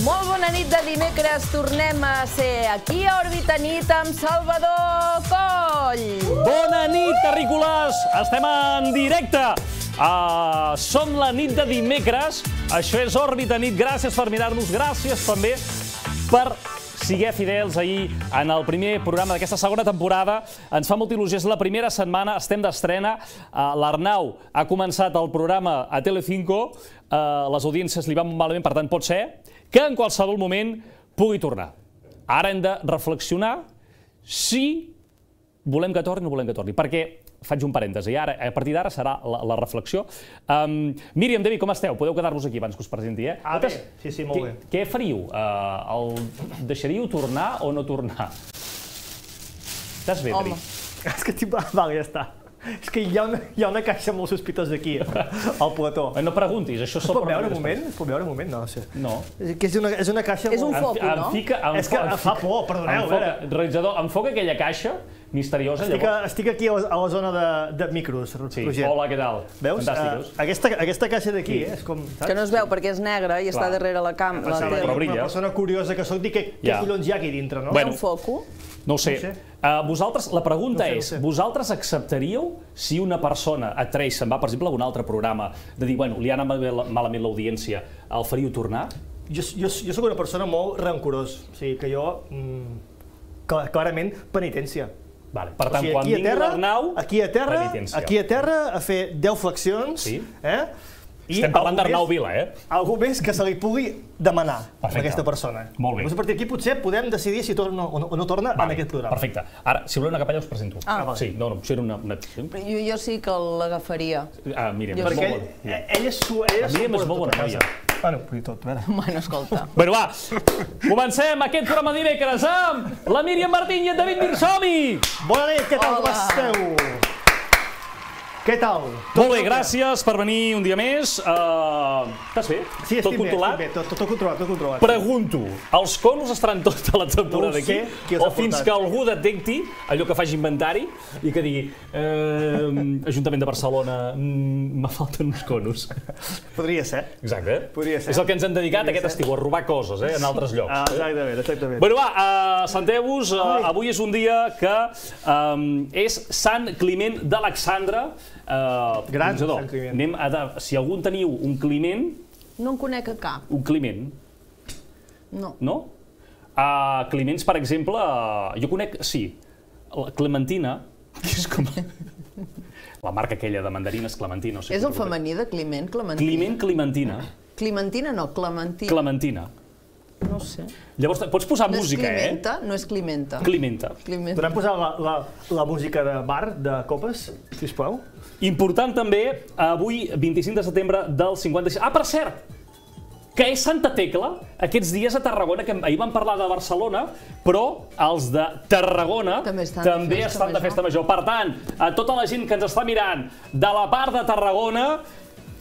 Molt bona nit de dimecres. Tornem a ser aquí a Òrbita Nit amb Salvador Coll. Bona nit, terrícoles! Estem en directe. Uh, som la nit de dimecres. Això és Òrbita Nit. Gràcies per mirar-nos. Gràcies també per siguer fidels ahir en el primer programa d'aquesta segona temporada. Ens fa molta il·lusió, és la primera setmana, estem d'estrena. Uh, L'Arnau ha començat el programa a Telecinco, uh, les audiències li van malament, per tant pot ser que en qualsevol moment pugui tornar. Ara hem de reflexionar si volem que torni o no volem que torni, perquè faig un parèntesi, ara, a partir d'ara serà la, la reflexió. Um, Míriam, David, com esteu? Podeu quedar-vos aquí abans que us presenti, eh? Ah, bé. Sí, sí, molt què, bé. Què faríeu? Uh, el deixaríeu tornar o no tornar? Estàs bé, Home. David? És que tipus... Val, ja està. És que hi ha una, hi ha una caixa molt sospitosa aquí, al plató. Eh, No preguntis, això Es són pot veure un moment? Es pot veure un moment? No, no sé. No. És que és una, és una caixa És un molt... foc. Em, em no? fica, em És que em fa por, perdoneu, Enfoca, a realitzador, enfoca aquella caixa misteriosa, Estic, llavors. estic aquí a la, a la zona de, de micros, Sí, Roger. hola, què tal? Veus? Uh, aquesta, aquesta caixa d'aquí Sí. eh, és com... Que no es veu perquè és negre i està Clar. darrere la cam. La però que brilla. Una persona curiosa que sóc, dic què, què Ja. collons hi ha aquí dintre, no? Bueno. Un foco. No ho sé. No ho sé. Uh, vosaltres, la pregunta No sé, no és, sé. vosaltres acceptaríeu si una persona et treix, se'n va, per exemple, a un altre programa, de dir, bueno, li ha anat mal- malament l'audiència, el faríeu tornar? Jo, jo, jo sóc una persona molt rancorós, o sigui que jo, mm, cla- clarament, penitència. Vale. Per O tant, sigui, quan aquí a vingui l'Arnau, aquí a terra, penitència. aquí a terra a fer 10 flexions, Sí. eh? I Estem parlant d'Arnau Vila, eh? Algú més que se li pugui demanar a Perfecte. aquesta persona. Molt bé. Llavors, a partir d'aquí potser podem decidir si torna o no, o no torna en aquest programa. Perfecte. Ara, si voleu una capella, us presento. Ah. vale. Sí, no, no, això era una... una... Però Jo, jo sí que l'agafaria. Ah, Míriam, Jo és Perquè molt ell, bona. eh, ell és su... Ell és Míriam és molt bona tota noia. casa. Bueno, vull dir tot, a veure. Bueno, escolta. Bueno, va, comencem aquest programa de dimecres amb la Míriam Martín i en David Mirsomi. Bona nit, què tal, com Hola. esteu? Què tal? Molt bé, gràcies per venir un dia més. Uh, estàs bé? Sí, Tot estic controlat? bé, estic bé, tot, tot controlat, tot controlat. Pregunto, els conos estaran tota la temporada No aquí? sé, o fins portat? que algú detecti allò que faci inventari i que digui eh, Ajuntament de Barcelona, mm, me falten uns conos. Podria ser. Exacte. Podria ser. És el que ens hem dedicat Podria aquest ser. estiu, a robar coses, eh, en altres llocs. Ah, eh? exactament, exactament. Bueno, va, uh, senteu-vos, uh, avui és un dia que um, és Sant Climent d'Alexandre. Uh, Gran. Sant Climent. Anem a de, si algú en teniu un Climent, No en conec a cap. un Climent, No. no? Uh, Climents, per exemple, uh, jo conec, sí, la Clementina, que és com... La marca aquella de mandarines, Clementina. No sé És el femení de Climent, Clementina. Climent Clementina. Climentina no, Clementina. Clementina. No ho sé. Llavors, pots posar No és música, Climenta, no és Climenta. eh? Climenta. Climenta. Podem posar la, la, la música de bar, de copes, sisplau? Important també, avui, 25 de setembre del 56... Ah, per cert, que és Santa Tecla, aquests dies a Tarragona, que ahir vam parlar de Barcelona, però els de Tarragona També estan de també festa estan de major. festa major. Per tant, a tota la gent que ens està mirant de la part de Tarragona,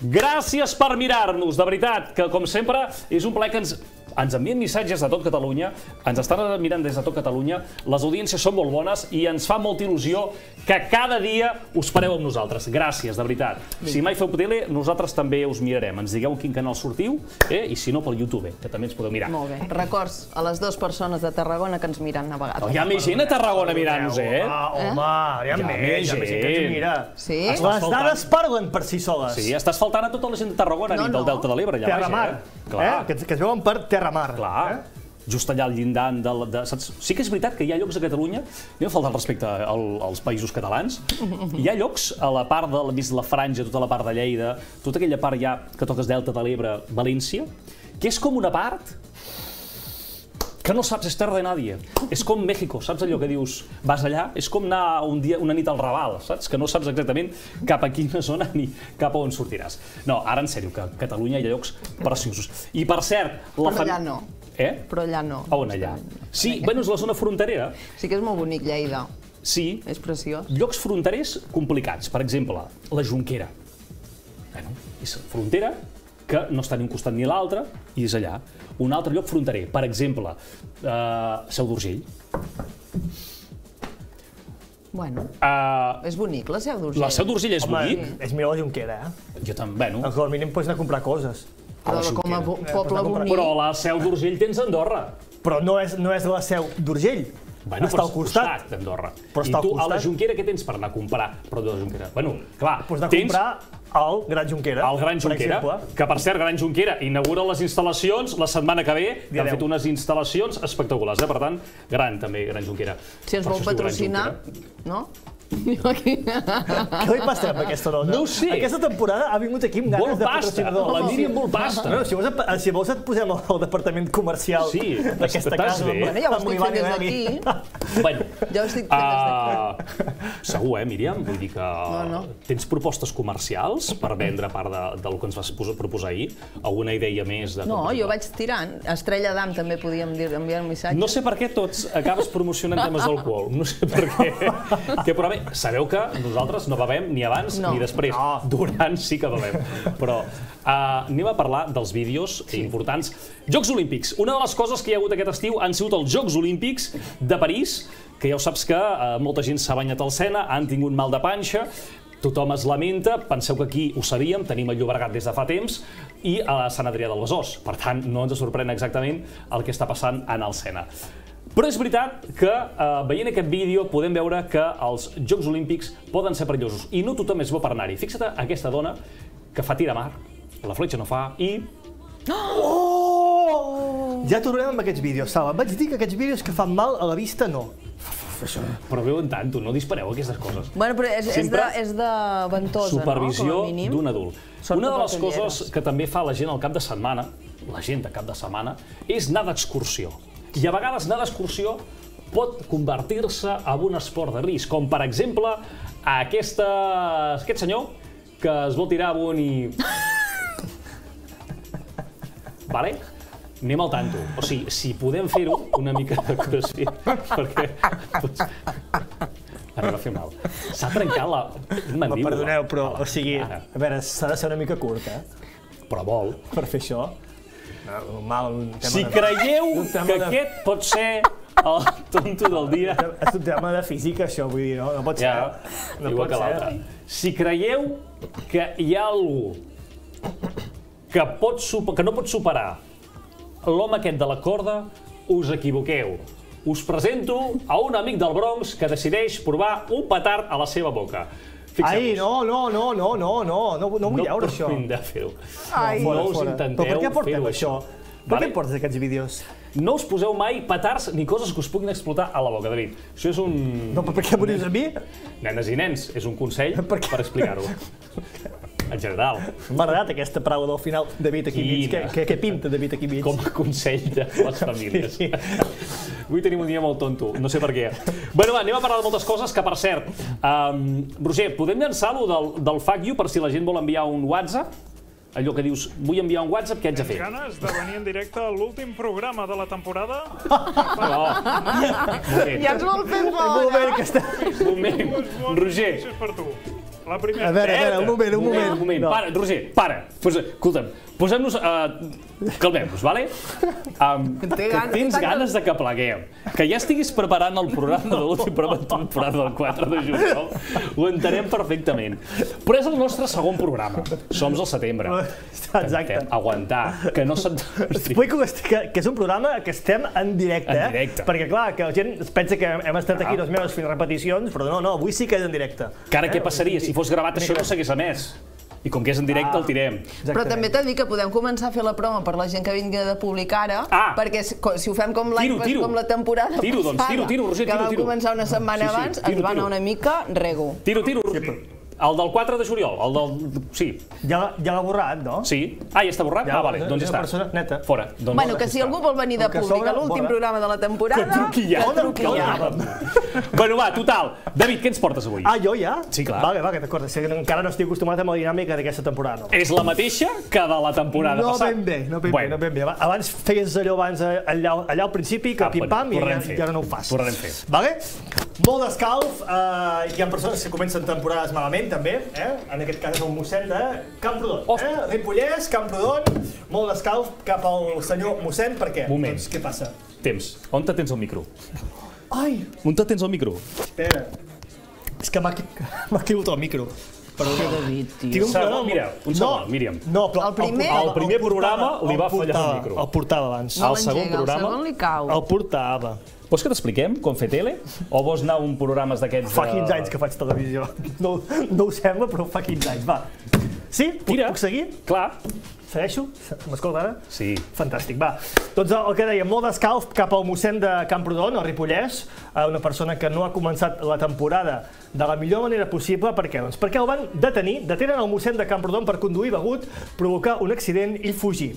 gràcies per mirar-nos, de veritat, que com sempre és un plaer que ens ens envien missatges de tot Catalunya, ens estan mirant des de tot Catalunya, les audiències són molt bones i ens fa molta il·lusió que cada dia us pareu amb nosaltres. Gràcies, de veritat. Si mai feu tele, nosaltres també us mirarem. Ens digueu en quin canal sortiu, eh? i si no, pel YouTube, que també ens podeu mirar. Molt bé. Records a les dues persones de Tarragona que ens miren a vegades. Hi ha més gent a Tarragona mirant-nos, eh? Ah, home, hi ha, Hi ha més, més hi ha més gent que ens mira. Sí? Les faltant. dades parlen per si soles. Sí, estàs faltant a tota la gent de Tarragona, No, nit del no. Delta de l'Ebre, allà Terra baix, Mar, eh? eh? Clar. Que, que es veuen per Terra Mar. Clar. Eh? Just allà al llindar de, de, saps? Sí que és veritat que hi ha llocs a Catalunya, anem a faltar el respecte al, als països catalans, hi ha llocs a la part de la, la franja, tota la part de Lleida, tota aquella part ja que toques Delta de l'Ebre, València, que és com una part que no saps, és terra de nadie. És com México, saps allò que dius, vas allà, és com anar un dia, una nit al Raval, saps? Que no saps exactament cap a quina zona ni cap a on sortiràs. No, ara en sèrio, que a Catalunya hi ha llocs preciosos. I per cert... La Però allà no. Eh? Però allà no. A on allà? Sí, bueno, és la zona fronterera. Sí que és molt bonic, Lleida. Sí, És preciós. llocs fronterers complicats. Per exemple, la Jonquera. Bueno, és frontera que no està ni un costat ni l'altre i és allà. Un altre lloc fronterer, per exemple, eh, Seu d'Urgell. Bueno, Uh, és bonic, la Seu d'Urgell. la Seu d'Urgell és Home, bonic. és millor la Junquera, eh? Jo també, bueno, Com a mínim pots anar a comprar coses. A la com a poble bonic. Però la seu d'Urgell tens Andorra. Però no és, no és la seu d'Urgell. Bueno, està al costat. d'Andorra. Però I està al tu, a la costat. Jonquera, què tens per anar a comprar? Però de la Jonquera. Bueno, clar, Pots anar a tens comprar al Gran Junquera. el Gran per Junquera, exemple. que per cert, Gran Junquera inaugura les instal·lacions la setmana que ve, que han fet unes instal·lacions espectaculars, eh? per tant, gran també, Gran Junquera. Si ens Per vol patrocinar, Junquera. no? Què li passa amb aquesta dona? No ho sé. Aquesta temporada ha vingut aquí amb ganes Vol de patrocinador. la Míriam vol pasta. Si vols, si vols et posem al, al departament comercial Sí, d'aquesta estàs casa. bé. Bueno, ja ho estic fent des d'aquí. Bueno, Ja ho estic uh, segur, eh, Míriam? Vull dir que no. tens propostes comercials per vendre part de, del que ens vas pos- proposar ahir? Alguna idea més? De No, jo vaig tirant. Estrella d'Am també podíem dir, enviar un missatge. No sé per què tots acabes promocionant temes d'alcohol. No sé per què. què però bé, sabeu que nosaltres no bevem ni abans No. ni després. No. Durant sí que bevem. Però uh, anem a parlar dels vídeos sí. importants. Jocs Olímpics. Una de les coses que hi ha hagut aquest estiu han sigut els Jocs Olímpics de París, que ja ho saps que uh, molta gent s'ha banyat al Sena, han tingut mal de panxa, tothom es lamenta, penseu que aquí ho sabíem, tenim el Llobregat des de fa temps, i a Sant Adrià del Besòs. Per tant, no ens sorprèn exactament el que està passant en el Sena. Però és veritat que eh, veient aquest vídeo podem veure que els Jocs Olímpics poden ser perillosos i no tothom és bo per anar-hi. Fixa't aquesta dona que fa tir a mar, la fletxa no fa i... Oh! Ja tornarem amb aquests vídeos, Sala. Vaig dir que aquests vídeos que fan mal a la vista, no. Però veuen tanto, no dispareu aquestes coses. Bueno, però és, és, Sempre de, és de ventosa, Supervisió no? Mínim. d'un adult. Sort Una de les coses que també fa la gent al cap de setmana, la gent de cap de setmana, és anar d'excursió. I a vegades anar d'excursió pot convertir-se en un esport de risc, com per exemple aquesta, aquest senyor que es vol tirar amb un i... Vale? Anem al tanto. O sigui, si podem fer-ho, una mica de crossfit, perquè... Doncs, ara va fer mal. S'ha trencat la Me mandíbula. perdoneu, però, a o sigui, cara. a veure, s'ha de ser una mica curt, eh? Però vol. Per fer això. No, normal, un tema Si de... creieu un tema que de- aquest pot ser el tonto del dia, És un tema de física, això, vull dir, no, no pot ser. ja, no igual pot que ser. l'altre. Si creieu que hi ha algú que, pot super, que no pot superar l'home aquest de la corda, us equivoqueu. Us presento a un amic del Bronx que decideix provar un petard a la seva boca. Ai, no, no, no, no, no, no, no, no vull veure això. provin de fer-ho. Ai, no us fora. intenteu Però per què portem això? Per Vale? què portes aquests vídeos? No us poseu mai petards ni coses que us puguin explotar a la boca, David. Això és un... No, però per què m'ho dius a mi? Nenes i nens, és un consell Per per, explicar-ho. En general, M'ha agradat aquesta paraula del final, David aquí mig. Què, què, què pinta David aquí mig? com a consell de les famílies. Sí. Avui tenim un dia molt tonto, no sé per què. Bueno, va, anem a parlar de moltes coses, que per cert, um, Roger, podem llançar-lo del, del Fuck You per si la gent vol enviar un WhatsApp? Allò que dius, vull enviar un WhatsApp, què haig de fer? Ganes de venir en directe a l'últim programa de la temporada? No. Ja ens vol fer Un moment. Roger, per tu. La primera. A veure, a veure, un moment, un moment. Un moment, No. para, Roger, para. Pues, escolta'm, posem-nos... Uh, Calmem-nos, vale? Um, que ganes- tens ganes de que pleguem. Que ja estiguis preparant el programa de l'últim programa de temporada del 4 de juliol, ho entenem perfectament. Però és el nostre segon programa. Som al setembre. Exacte. Aguantar, que no se't... Explico que, que, que és un programa que estem en directe, En eh? directe. Perquè, clar, que la gent es pensa que hem estat aquí dos mesos fent repeticions, però no, no, avui sí que és en directe. Que ara què passaria? Si fos gravat això no s'hagués emès. I com que és en directe el tirem. Però també t'he de dir que podem començar a fer la promo per la gent que vingui de publicar ara, Ah. perquè si, ho fem com l'any com la temporada Tiro, doncs, passada, tiro, tiro, Roger, que tiro, vam tiro. començar una setmana Sí, sí, abans, tiro, ens va anar una mica rego. Tiro, tiro. El del 4 de juliol, el del... Sí, Ja, ja l'ha borrat, no? sí. Ah, ja està borrat? Ja, ah, vale, doncs ja està. persona neta. Fora. Doncs Bueno, que si algú vol venir de El que públic sobra, a l'últim programa de la temporada, Que truqui ja. que truqui ja. Bueno, va, total. David, què ens portes avui? Ah, jo ja? Sí, clar. Vale, vale, d'acord. És que encara no estic acostumat amb la dinàmica d'aquesta temporada. No, És la mateixa que de la temporada no passada. ben bé, no ben bueno, bé, no ben bé. Abans feies allò abans allà, allà al principi, que Ah, pim-pam, i ja, ara no ho fas. Tornarem a fer. Vale? Molt d'escalf, eh, hi ha persones que comencen temporades malament, també, eh? En aquest cas és el mossèn de Camprodon, Host- eh? Ripollès, Camprodon, molt d'escalf cap al senyor mossèn, per què? Moment. Doncs què passa? Temps. On te tens el micro? Ai, On te tens el micro? espera. És que m'ha caigut el micro. Però David, tio. Tinc un Segon, mira, un segon, Míriam. No, però El primer- portava- El primer programa li va el fallar el portava, micro. El portava abans. No al segon programa- El segon li cau. El portava. Vols que t'expliquem com fer tele? O vols anar a un programes d'aquests... Fa de- 15 anys que faig televisió. No, no ho sembla, però fa 15 anys. Va. Sí? Puc, Tira. puc seguir? Clar. Segueixo? M'escolta ara? Sí. Fantàstic, va. Doncs el que deia, molt d'escalf cap al mossèn de Camprodon, al Ripollès, una persona que no ha començat la temporada de la millor manera possible. Per què? Doncs perquè el van detenir, detenen el mossèn de Camprodon per conduir begut, provocar un accident i fugir.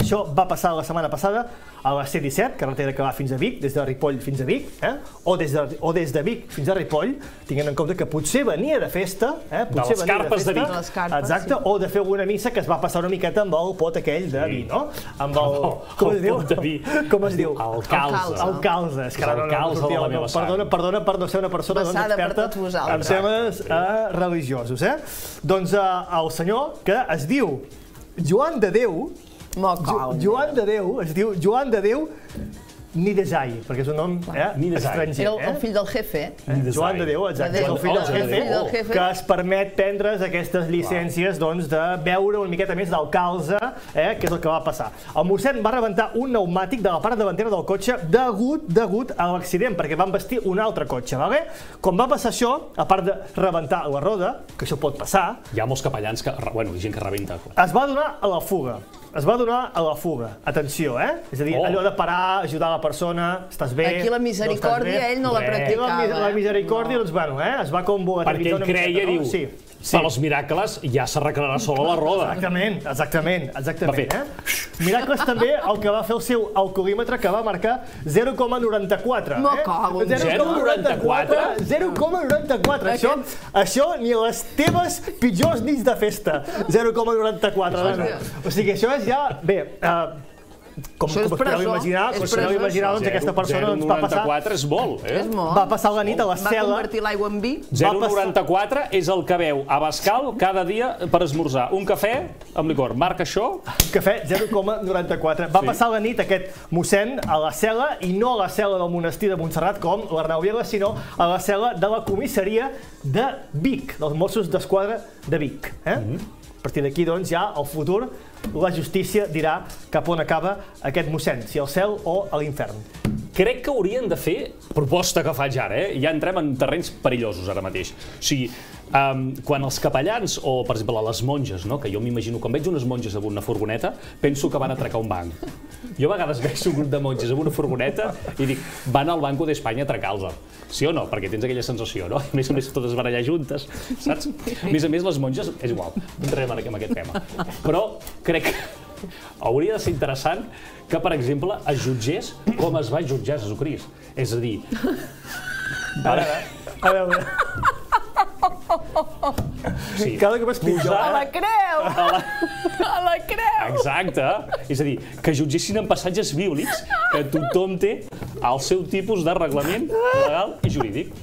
Això va passar la setmana passada a la C-17, carretera que va fins a Vic, des de Ripoll fins a Vic, eh? o, des de, o des de Vic fins a Ripoll, tinguent en compte que potser venia de festa, eh? potser les venia carpes de festa, Vic. De les carpes, exacte, sí. o de fer alguna missa que es va passar una miqueta amb el pot aquell de vi, no? Amb el... com el es diu? pot de vi. Com es diu? El calze. El calze. És que ara no, no, El calze no, de la no, perdona, perdona per no ser una persona doncs, experta en temes eh, religiosos. Eh? Doncs eh, el senyor, que es diu Joan de Déu, Joan de Déu, es diu Joan de Déu Nidesai, perquè és un nom eh, estranger. Era el, eh? el fill del jefe. Eh, Joan de Déu, exacte, és el fill del de jefe, que es permet prendre's aquestes llicències doncs, de veure una miqueta més del calze, eh, que és el que va passar. El mossèn va rebentar un pneumàtic de la part davantera del cotxe degut, degut a l'accident, perquè van vestir un altre cotxe. Vale? Quan va passar això, a part de rebentar la roda, que això pot passar, Hi ha molts capellans que... Bueno, gent que rebenta. es va donar a la fuga. Es va donar a la fuga. Atenció, eh? És a dir, Oh. allò de parar, ajudar la persona, estàs bé... Aquí la no misericòrdia bé. ell no la. Aquí la, practicava. la eh? misericòrdia, doncs, bueno, eh? es va com Perquè ell creia, no? diu, Sí, sí. per als miracles ja s'arreglarà sola la roda. Exactament, exactament, exactament. Eh? Miracles també el que va fer el seu alcoholímetre que va marcar 0,94. Me eh? cago en 0,94? 0,94. Això, això ni a les teves pitjors nits de festa. 0,94. dona. O sigui, això és ja... Bé, uh, com, Això com us podeu presó, imaginar, com us podeu presó, imaginar, doncs aquesta persona doncs, va passar 0,94 és molt, eh? És molt. va passar la nit a la Va cel·la convertir l'aigua en vi. va passar- 0,94 és el que veu a Bascal cada dia per esmorzar. Un cafè amb licor. Marca això. Cafè 0,94. Va Sí. passar la nit aquest mossèn a la cel·la i no a la cel·la del monestir de Montserrat com l'Arnau Viela, sinó a la cel·la de la comissaria de Vic, dels Mossos d'Esquadra de Vic. Eh? Mhm. A partir d'aquí, doncs, ja al futur la justícia dirà cap on acaba aquest mossèn, si al cel o a l'infern. Crec que haurien de fer, proposta que faig ara, eh? ja entrem en terrenys perillosos ara mateix. O sigui, um, quan els capellans, o per exemple les monges, no? que jo m'imagino, quan veig unes monges amb una furgoneta, penso que van atracar un banc. Jo a vegades veig un grup de monges amb una furgoneta i dic, van al Banco d'Espanya a atracar-los. Sí o no? Perquè tens aquella sensació, no? A més a més, totes van allà juntes, saps? A més a més, les monges, és igual, entrem ara en aquest tema. Però crec que hauria de ser interessant que, per exemple, es jutgés com es va jutjar Jesucrist. És a dir, A veure, a veure. sí, Cada cop és pitjor. A la creu! a la... A la creu! Exacte. És a dir, que jutgessin en passatges bíblics que tothom té el seu tipus de reglament legal i jurídic.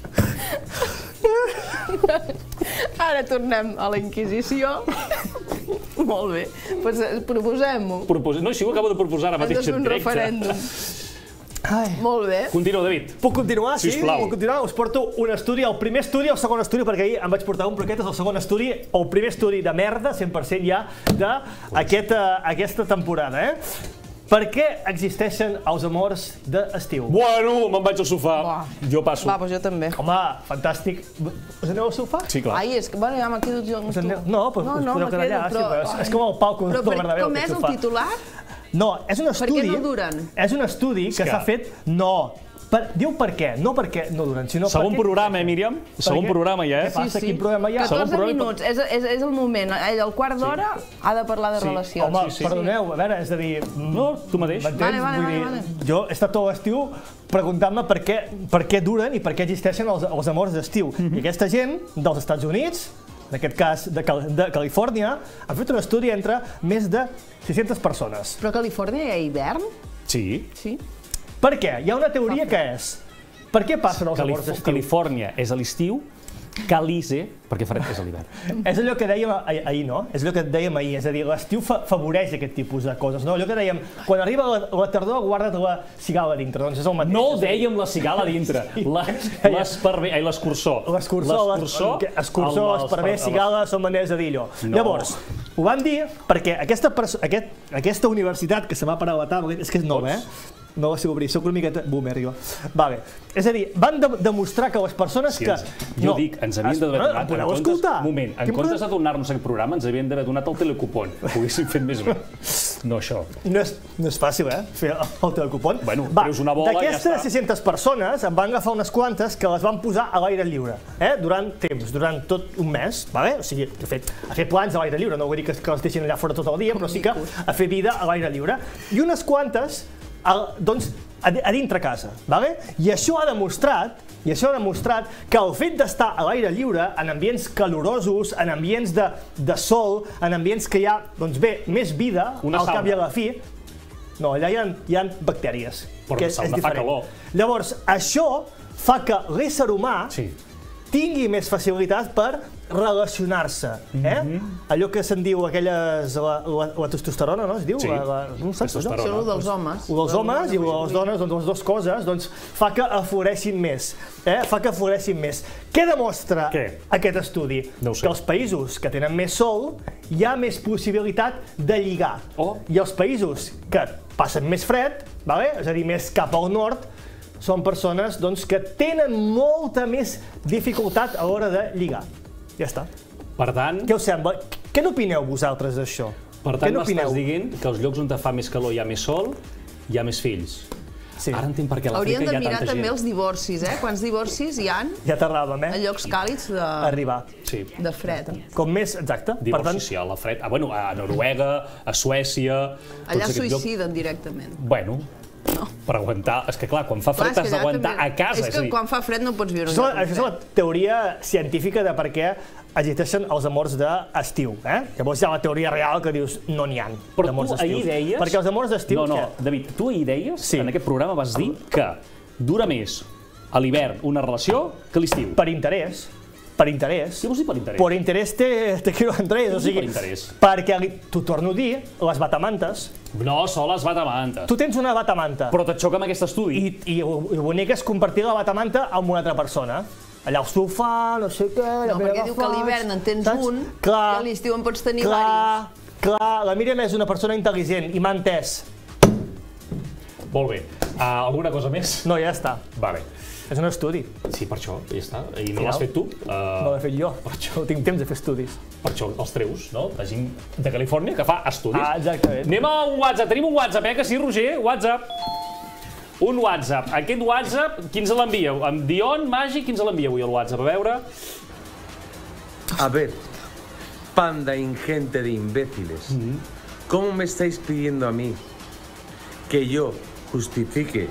Ara tornem a la Inquisició. Molt bé. Pues, eh, proposem-ho. Propos... No, si ho acabo de proposar ara mateix fer en un directe. referèndum. Ai. Molt bé. Continua, David. Puc continuar? Sí, Sisplau. puc continuar? Us porto un estudi, el primer estudi, el segon estudi, perquè ahir em vaig portar un, però aquest és el segon estudi, el primer estudi de merda, 100% ja, d'aquesta aquesta temporada, eh? Per què existeixen els amors d'estiu? Bueno, me'n vaig al sofà. Buah. Jo passo. Va, doncs jo també. Home, fantàstic. Us aneu al sofà? Sí, clar. Ai, és que, bueno, ja m'ha quedat jo amb Us tu. aneu... No, però no, us no, podeu me quedar quedo, allà. però... sí, però és, és com el del per, Bernabéu, com és el titular? No, és un Per estudi... què no duren? És un estudi que, que- s'ha fet... No, per, diu per què, no perquè no duren, sinó Segon perquè... programa, eh, Míriam? Segon què? programa ja, Què eh? passa? Quin programa hi ha? 14 Segon programa- minuts, és, és, és el moment. Ell, al quart d'hora, ha de parlar de relacions. Home, sí, sí. perdoneu, a veure, és a dir... No, tu mateix. Vale, vale, Vull dir, vale, Jo he estat tot l'estiu preguntant-me per què, per què duren i per què existeixen els, els amors d'estiu. Mhm. I aquesta gent dels Estats Units, en aquest cas de, Cal de Califòrnia, ha fet un estudi entre més de 600 persones. Però a Califòrnia hi ha hivern? Sí. Sí. Per què? Hi ha una teoria que és... Per què passen els Calif d'estiu? Califòrnia és a l'estiu calice, perquè fred és a l'hivern. És allò que dèiem ahir, ahir, no? És allò que dèiem ahir, és a dir, l'estiu fa favoreix aquest tipus de coses, no? Allò que dèiem, quan arriba la, la tardor, guarda't la cigala dintre, doncs és el mateix. No ho dèiem la cigala dintre, la- l'esparver, ai, l'escursor. L'escursor, L'escursor, les- escursor, el- esparver, el- cigala, són maneres de dir allò. No. Llavors, ho vam dir perquè aquesta, perso- aquest, aquesta universitat que se m'ha parat a la taula, és que és nova, eh? No la sé obrir, soc una miqueta boomer, jo. Vale. És a dir, van de demostrar que les persones Sí, que... jo dic, ens havien d'haver no, donat... podeu en comptes- escoltar? Moment, en comptes de donar-nos aquest programa, ens havien d'haver donat el telecupon. que Poguéssim fet més bé. No això. No és, no és fàcil, eh, fer el telecupon. Bueno, Va, treus una bola i ja D'aquestes està. 600 persones, en van agafar unes quantes que les van posar a l'aire lliure, eh, durant temps, durant tot un mes, vale? o sigui, de fet, a fer plans a l'aire lliure, no vull dir que, que els deixin allà fora tot el dia, però sí que a fer vida a l'aire lliure. I unes quantes, a, doncs, a, a dintre casa, vale? I això ha demostrat i això ha demostrat que el fet d'estar a l'aire lliure, en ambients calorosos, en ambients de, de sol, en ambients que hi ha, doncs bé, més vida, Una al cap i a sauna. la fi, no, allà hi ha, hi ha bactèries. Però que la sauna fa calor. Llavors, això fa que l'ésser humà Sí. tingui més facilitat per relacionar-se. Eh? Mhm. Allò que se'n diu aquelles... La, la, la testosterona, no? Es diu? Sí. La, la, no saps? Testosterona. Això és el dels homes. Ho dels homes i de les dones, doncs les dues coses, doncs fa que afloreixin més. Eh? Fa que afloreixin més. Què demostra Què? aquest estudi? No. Que els països que tenen més sol hi ha més possibilitat de lligar. Oh. I els països que passen més fred, vale? és a dir, més cap al nord, són persones doncs, que tenen molta més dificultat a l'hora de lligar. Ja està. Per tant, Què us sembla? Què n'opineu vosaltres d'això? per Què tant m'estàs dient que els llocs on te fa més calor hi ha més sol, hi ha més fills. Sí. Ara entenc per què a Hauríem l'Àfrica de hi ha mirar tanta també gent. els divorcis, eh? Quants divorcis hi han Ja tardàvem, a eh? llocs càlids de, Arribar. Sí. de fred. Com més, exacte. Divorci, sí, a la fred. Ah, bueno, a Noruega, a Suècia... tots Allà suïciden directament. Bueno, per aguantar... És que clar, quan fa fred Clar, és has que allà d'aguantar també- a casa. És que a dir, quan fa fred no pots viure Això, enlloc això és la teoria científica de per què existeixen els amors d'estiu. Eh? Llavors hi ha la teoria real que dius no n'hi ha Però tu ahir deies... Perquè els amors d'estiu... No, no, què? David, tu ahir deies, Sí. en aquest programa vas dir que dura més a l'hivern una relació que a l'estiu. Per interès. Per interès. Què vols dir per interès? Per interès te, te quiero Andrés. Què O vols dir sigui, per interès? perquè t'ho torno a dir, les batamantes. No, sol es batamantes. Tu tens una batamanta Però et xoca amb aquest estudi. i, i el el bonic és compartir la batamanta amb una altra persona. Allà al sofà, no sé què... No, perquè diu que a l'hivern en tens saps? un clar, i a l'estiu en pots tenir clar, Clar, la Míriam és una persona intel·ligent i m'ha entès. Molt bé. Uh, alguna cosa més? No, ja està. Vale. És un estudi. Sí, per això, ja està. I no l'has fet tu. No Uh, l'he fet jo. No tinc temps de fer estudis. per això els treus, no? De gent de Califòrnia que fa estudis. Ah, exactament. Anem a un WhatsApp. Tenim un WhatsApp, eh? Que sí, Roger? WhatsApp. Un WhatsApp. Aquest WhatsApp, qui ens l'envieu? Amb Dion, Màgic, qui ens l'envia avui, el WhatsApp? A veure... A ver, panda ingente de imbéciles, ¿cómo me estáis pidiendo a mí que yo justifique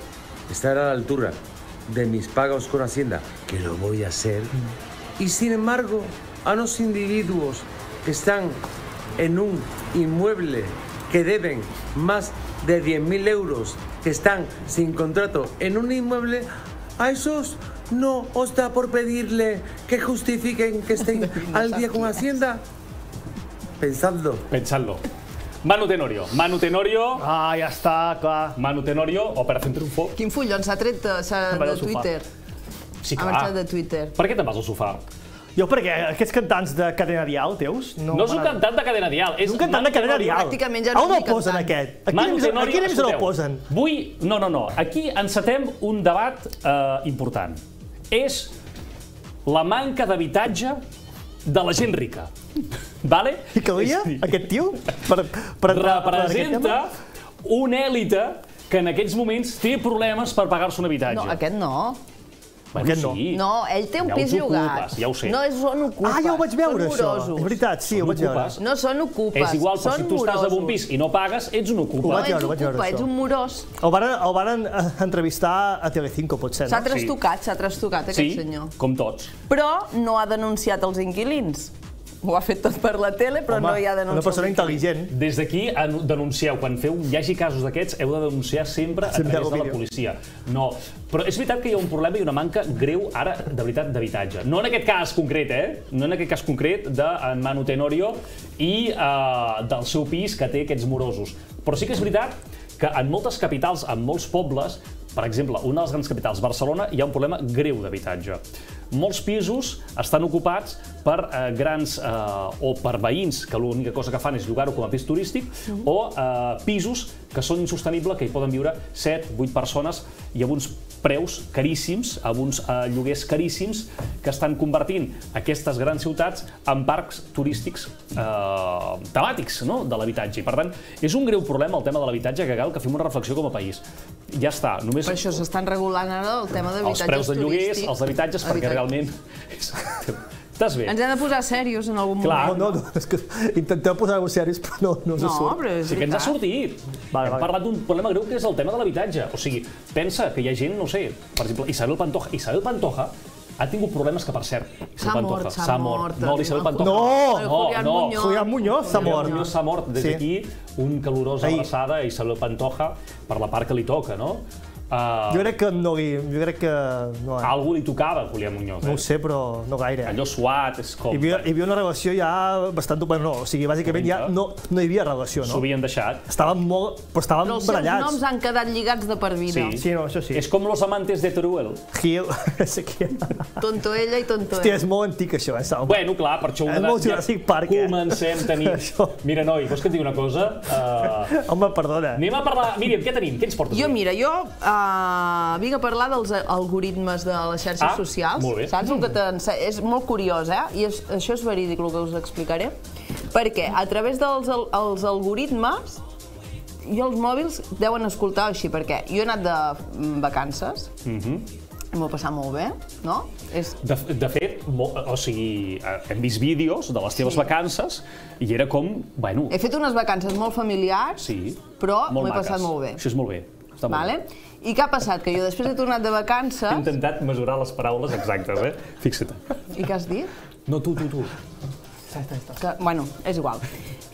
estar a la altura de mis pagos con Hacienda, que lo voy a hacer, y sin embargo a los individuos que están en un inmueble que deben más de 10.000 euros, que están sin contrato en un inmueble, a esos no os da por pedirle que justifiquen que estén al día con Hacienda? Pensadlo. Pensadlo. Manu Tenorio. Manu Tenorio. Ah, ja està, clar. Manu Tenorio, Operación Triunfo. Quin tret de, s'ha- Em vaig de. Twitter. Sí, Ha clar. marxat de Twitter. Per què te'n vas al sofà? Jo perquè aquests cantants de cadena dial teus... No, No és un cantant de cadena dial. És un cantant de cadena dial. Pràcticament ja no On és el posen cantant. aquest? A Manu Tenorio, emissora el posen? Vull... No, no, no. Aquí encetem un debat eh, important. És la manca d'habitatge de la gent rica. Vale? I calia, aquest tio, per, per entrar per Representa tema? una èlita que en aquests moments té problemes per pagar-se un habitatge. No, aquest no. bueno, aquest no. sí. No, ell té un Ja pis llogat. ja ho sé. No és on ocupes. Ah, ja ho vaig veure, són això. És veritat, sí, ho vaig veure. Ocupes. No són ocupes, És igual, però són si tu estàs en un pis i no pagues, ets un Ho ocupa. vaig No veure, ets vaig veure ets un morós. El varen, el varen eh, entrevistar a Telecinco, potser, S'ha no? trastocat, s'ha trastocat aquest Sí, senyor. com tots. Però no ha denunciat els inquilins. ho ha fet tot per la tele, però no hi ha denunciat. una persona intel·ligent. Des d'aquí en- denuncieu, quan feu, hi hagi casos d'aquests, heu de denunciar sempre a través de la policia. No, però és veritat que hi ha un problema i una manca greu ara, de veritat, d'habitatge. No en aquest cas concret, eh? No en aquest cas concret d'en Manu Tenorio i eh, del seu pis que té aquests morosos. Però sí que és veritat que en moltes capitals, en molts pobles, per exemple, una de les grans capitals, Barcelona, hi ha un problema greu d'habitatge. Molts pisos estan ocupats per eh, grans eh, o per veïns que l'única cosa que fan és llogar-ho com a pis turístic o eh, pisos que són insostenibles, que hi poden viure 7, 8 persones i amb uns preus caríssims, amb uns eh, lloguers caríssims que estan convertint aquestes grans ciutats en parcs turístics eh, temàtics no? de l'habitatge. I, per tant, és un greu problema el tema de l'habitatge que cal que fem una reflexió com a país. Ja està, només Per això s'estan regulant ara el tema els d'habitatges preus de lloguers, turístics. els habitatges, perquè Habitatge. realment... Estàs bé? Ens hem de posar serios en algun Clar. moment. No, no, és que intenteu posar-vos seris, però no, no us No, surt. però és Sí que ens ha sortit. Vale, Hem vale. parlat d'un problema greu que és el tema de l'habitatge. O sigui, pensa que hi ha gent, no sé, per exemple, Isabel Pantoja. Isabel Pantoja ha tingut problemes que, per cert, S'ha mort, s'ha mort. No, l'Isabel El Pantoja. No! No, Julián no. Muñoz. Julián Muñoz s'ha Julián mort. Muñoz s'ha mort. Des Sí. d'aquí, un calorosa Ahir. abraçada a Isabel Pantoja per la part que li toca, no? Uh, Jo crec que no li... Jo crec que... No, eh? algú li tocava a Julián Muñoz. no Eh? ho sé, però no gaire. Allò suat, és com... Hi havia, hi havia una relació ja bastant... Bueno, no, o sigui, bàsicament ja no, no hi havia relació, S'ho no? havien deixat. Estaven molt... Però estaven Però els seus barallats. noms han quedat lligats de per vida. Sí. Sí, no, això sí. És com los amantes de Teruel. Gil... sé qui... Tonto ella i tonto Hòstia, ell. és molt antic, això, eh, Salva? Bueno, clar, per això... És molt Jurassic Park, eh? Comencem a tenir... Això. Mira, noi, vols que et digui una cosa? Uh, Home, perdona. anem a parlar... Míriam, què tenim? Què ens portes? Jo, mira, jo uh, vinc a parlar dels algoritmes de les xarxes Ah, socials. molt bé. Saps el que t'ense- És molt curiós, eh? I és, això és verídic, el que us explicaré. Perquè a través dels els algoritmes jo els mòbils deuen escoltar així, perquè jo he anat de mm, vacances, m'ho he passat molt bé, no? És, De, de fet, mo, o sigui, eh, hem vist vídeos de les teves Sí. vacances i era com, bueno, he fet unes vacances molt familiars, sí, però m'ho he passat molt bé. Això és molt bé. Està Vale? bé. I què ha passat? Que jo després he tornat de He vacances... intentat mesurar les paraules exactes, eh? Fixa't. I què has dit? No, tu, tu, tu. Que, bueno, és igual.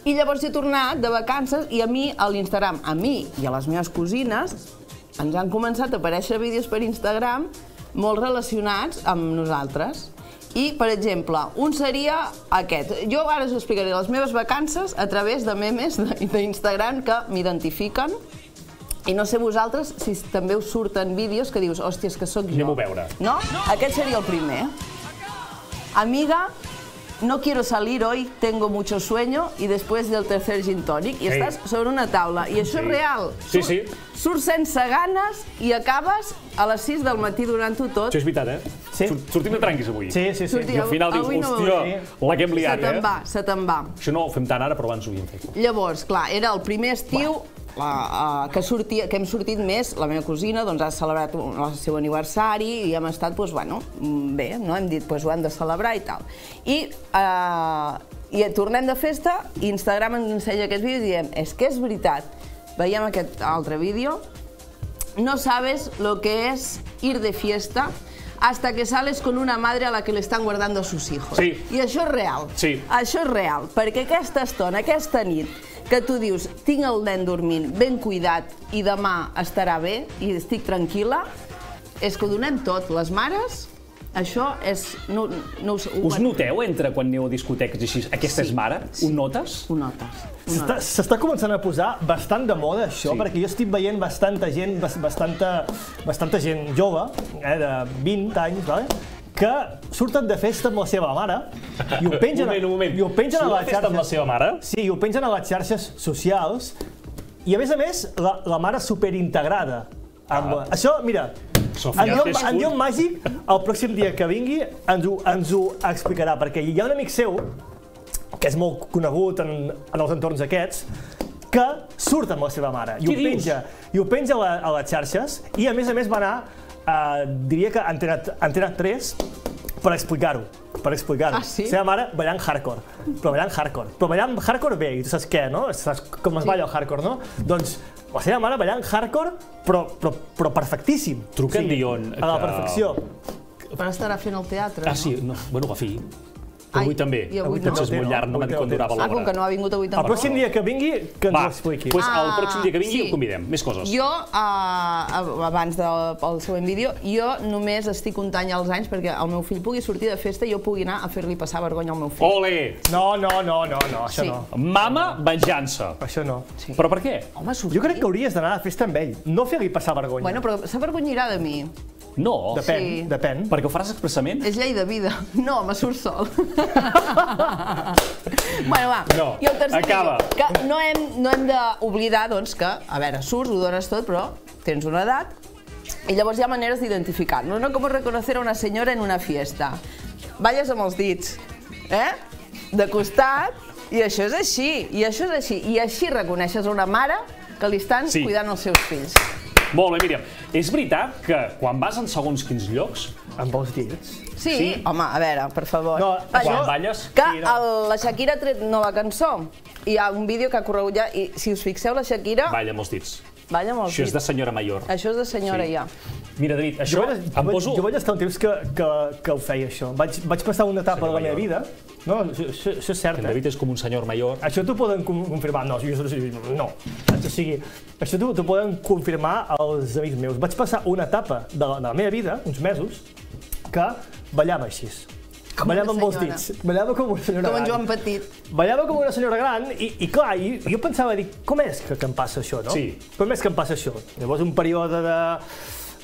I llavors he tornat de vacances i a mi, a l'Instagram, a mi i a les meves cosines, ens han començat a aparèixer vídeos per Instagram molt relacionats amb nosaltres. I, per exemple, un seria aquest. Jo ara us explicaré les meves vacances a través de memes de- d'Instagram que m'identifiquen i no sé vosaltres si també us surten vídeos que dius, hòstia, és que sóc jo. Anem-ho a veure. No? Aquest seria el primer. Amiga, no quiero salir hoy, tengo mucho sueño, y después del tercer gin tonic, i Sí. estàs sobre una taula. I això és real. Sí, Surt- sí. Surts sense ganes i acabes a les 6 del matí durant-ho tot. Això és veritat, eh? Sí. Sortim de tranquis avui. Sí, sí, sí. Sortim. I al final dius, no hòstia, la que hem Se liat, te'n eh? va, se te'n va. Això no ho fem tant ara, però abans ho havíem fet. Llavors, clar, era el primer estiu la, uh, que, sortia, que hem sortit més, la meva cosina doncs, ha celebrat un- el seu aniversari i hem estat, doncs, bueno, bé, no? hem dit, doncs, ho hem de celebrar i tal. I, uh, i tornem de festa Instagram ens ensenya aquest vídeo i diem, és que és veritat, veiem aquest altre vídeo, no sabes lo que es ir de fiesta hasta que sales con una madre a la que le están guardando sus hijos. Sí. I això és real. Sí. Això és real, perquè aquesta estona, aquesta nit, que tu dius, tinc el nen dormint ben cuidat i demà estarà bé i estic tranquil·la, és que ho donem tot. Les mares, això és... No, no us, ho, Us noteu entre quan aneu a discoteques i així, aquesta Sí, és mare? sí. Ho notes? Ho notes. S'està començant a posar bastant de moda això, Sí. perquè jo estic veient bastanta gent, bas- bastanta, bastanta gent jove, eh, de 20 anys, vale? Que surten de festa amb la seva mare i ho pengen, Un moment, un moment. i ho pengen a Surt les xarxes. amb la seva mare? Sí, i ho pengen a les xarxes socials i a més a més la, la mare superintegrada. Amb, Ah. Això, mira, Sofia, en fes en un. Llop Màgic, el pròxim dia que vingui, ens ho, ens ho explicarà, perquè hi ha un amic seu que és molt conegut en, en els entorns aquests, que surt amb la seva mare i Què ho dius? penja, i ho penja a, la, a les xarxes i a més a més va anar, eh, diria que Antena, Antena 3 per explicar-ho, per explicar-ho. Ah, sí? La seva mare ballant hardcore, però ballant hardcore, però ballant hardcore bé, i tu saps què, no? Saps com es balla el hardcore, no? Doncs la seva mare ballant hardcore, però, però, però perfectíssim. Truquen dient A la que- perfecció. Però estarà fent el teatre, Ah, no? sí, no, bueno, agafi. Però avui Ai, també. i avui Potser no. és molt llarg, no m'ha dit quan durava Ah, com que l'hora. no ha vingut avui El tampoc. pròxim dia que vingui, que ens ho expliqui. pues el Ah, pròxim dia que vingui sí. el convidem. Més coses. Jo, uh, abans del següent vídeo, jo només estic comptant els anys perquè el meu fill pugui sortir de festa i jo pugui anar a fer-li passar vergonya al meu fill. Ole! No, no, no, no, no, això Sí. no. Mama, venjança. Això no. Però per què? Home, sortir... Jo crec que hauries d'anar a festa amb ell, no fer-li passar vergonya. Bueno, però s'avergonyirà de mi. No, Depèn, Sí. depèn. perquè ho faràs expressament? És llei de vida. No, me surt sol. bueno, va. No, I el tercer acaba. Que no hem, no hem d'oblidar, doncs, que, a veure, surts, ho dones tot, però tens una edat, i llavors hi ha maneres d'identificar-nos, no? Com reconocer a una senyora en una fiesta. Balles amb els dits, eh? De costat, i això és així, i això és així. I així reconeixes una mare que li estan Sí. cuidant els seus fills. Molt bé, Míriam. És veritat que quan vas en segons quins llocs, Amb els dits. Sí, Sí? home, a veure, per favor. No, Va, quan Això- balles... Que Sí, no. el, la Shakira ha tret nova cançó. Hi ha un vídeo que ha corregut ja, i si us fixeu, la Shakira Balla amb els dits. Balla amb els Això és de senyora major. Això és de senyora Sí. ja. Mira, David, Jo això vaig, jo, em vaig, poso... jo vaig estar un temps que, que, que ho feia, això. Vaig, vaig passar una etapa de la meva vida. No, això, això, això és cert, En eh? David és com un senyor major. Això t'ho poden confirmar. No, jo, jo, no. O sigui, això t'ho poden confirmar els amics meus. Vaig passar una etapa de la, de la meva vida, uns mesos, que ballava així. Com ballava amb els dits. Ballava com una senyora Com en gran. Joan Petit. Ballava com una senyora gran i, i clar, i, jo pensava, dic, com és que, que em passa això, no? Sí. Com és que em passa això? Llavors, un període de,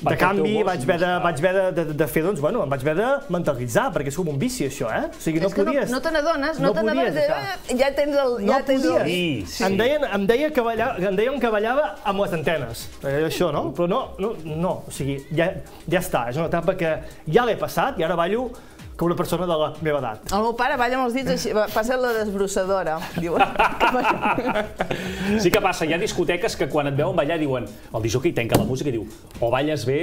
de canvi, vaig haver de, vaig haver de, de, de fer, doncs, bueno, em vaig haver de mentalitzar, perquè és com un vici, això, eh? O sigui, no és que podies... no, no te n'adones, no, no te n'adones. eh, Ja tens el... No ja tens podies. el... Sí. Em, deien, em, deia que ballava, em deien que ballava amb les antenes, eh, això, no? Però no, no, no, o sigui, ja, ja està, és una etapa que ja l'he passat i ara ballo com una persona de la meva edat. El meu pare balla amb els dits així, va- passa la desbrossadora. Diu, Sí que passa, hi ha discoteques que quan et veuen ballar diuen el disjockey tanca la música i diu o balles bé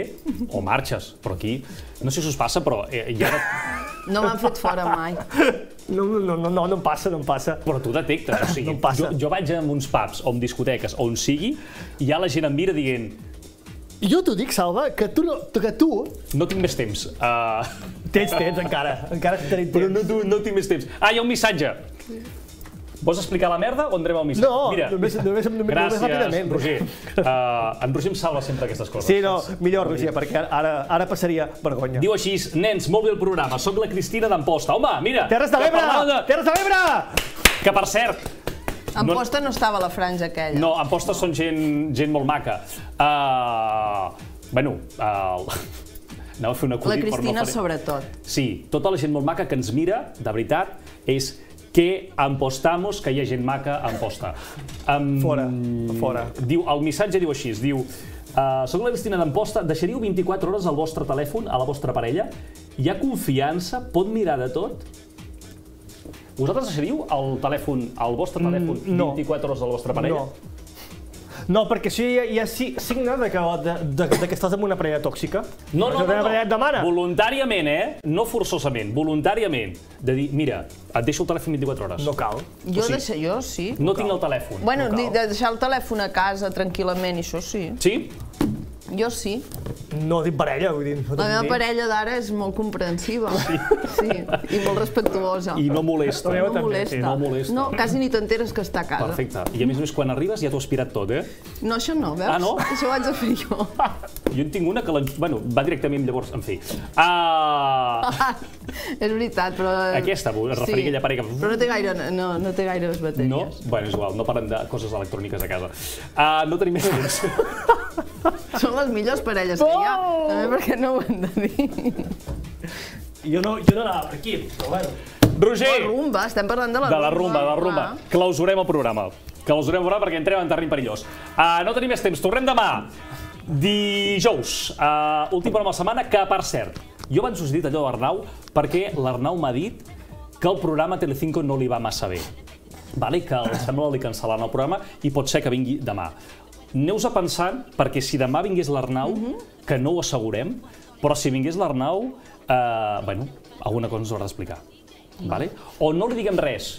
o marxes. Però aquí, no sé si us passa, però eh, ja... no m'han fet fora mai. No, no, no, no, no em passa, no em passa. Però tu detectes, o sigui, No jo, jo vaig a uns pubs o en discoteques o on sigui i ja la gent em mira dient jo t'ho dic, Salva, que tu, no, que tu no tinc més temps. Uh, tens, tens encara, encara tenim però temps. no, tu, no tinc més temps. Ah, hi ha un missatge. Vols explicar la merda o entrem al missatge? No, Mira, només- només- només- Gràcies, només ràpidament. Roger. Uh, en Roger em salva sempre aquestes coses. Sí, no, millor, Roger, perquè ara, ara passaria vergonya. Diu així, nens, molt bé el programa, sóc la Cristina d'Amposta. Home, mira! Terres de l'Ebre! De... Terres de l'Ebre! Que, per cert, En No- posta no estava la franja aquella. no, Amposta són gent, gent molt maca. Uh, bueno, uh, anava a fer una La acudit, però Cristina, no sobretot. Sí, tota la gent molt maca que ens mira, de veritat, és que ampostamos, que hi ha gent maca a Amposta. Um, Fora, fora. Diu, el missatge diu així, diu uh, Soc la Cristina d'Amposta, deixaríeu 24 hores al vostre telèfon, a la vostra parella? Hi ha confiança? Pot mirar de tot? Vosaltres deixaríeu el telèfon, el vostre telèfon, Mm, no. 24 hores a la vostra parella? No. No, perquè això ja, ja sí, signa de que, de, de, de que estàs en una parella tòxica. No, no, no, no. demana. Voluntàriament, eh? No forçosament, voluntàriament. De dir, mira, et deixo el telèfon 24 hores. No cal. Jo, O sigui, deixa, jo sí. No tinc el telèfon. Bueno, no de deixar el telèfon a casa tranquil·lament, i això sí. Sí? Jo sí. No dic parella, vull dir. No La meva parella d'ara és molt comprensiva. Sí. sí. I molt respectuosa. I no molesta. No també, molesta. sí, no molesta. No, quasi ni t'enteres que està a casa. Perfecte. I a més a més, quan arribes ja t'ho has aspirat tot, eh? No, això no, veus? Ah, no? Això ho haig de fer jo. Jo en tinc una que la, bueno, va directament llavors, en fi. Uh, és veritat, però... Aquesta, es referia a aquella parella que- Però no té, gaire, no, no té gaires bateries. no? Bueno, és igual, no parlem de coses electròniques a casa. Uh, no tenim més temps. Són les millors parelles que hi ha, també perquè no ho hem de dir. Jo no, jo no anava per aquí, però bueno. Roger! La rumba, estem parlant de la De rumba. la rumba, de la rumba. clar. Clausurem el programa. Clausurem el programa perquè entrem en terreny perillós. Uh, no tenim més temps, tornem demà. Dijous, uh, últim programa de la setmana, que per cert, jo abans us he dit allò de l'Arnau perquè l'Arnau m'ha dit que el programa Telecinco no li va massa bé. Vale? Que el sembla li cancel·laran el programa i pot ser que vingui demà. Aneu-vos a pensant, perquè si demà vingués l'Arnau, que no ho assegurem, però si vingués l'Arnau, eh, bueno, alguna cosa ens haurà d'explicar. Vale? O no li diguem res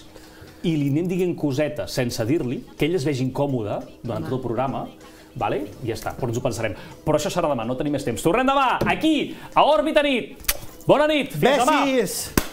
i li anem dient cosetes sense dir-li, que ell es vegi incòmode durant tot el programa, vale? ja està, però ens ho pensarem. Però això serà demà, no tenim més temps. Tornem demà, aquí, a Òrbita Nit. Bona nit, fins demà. Bessis!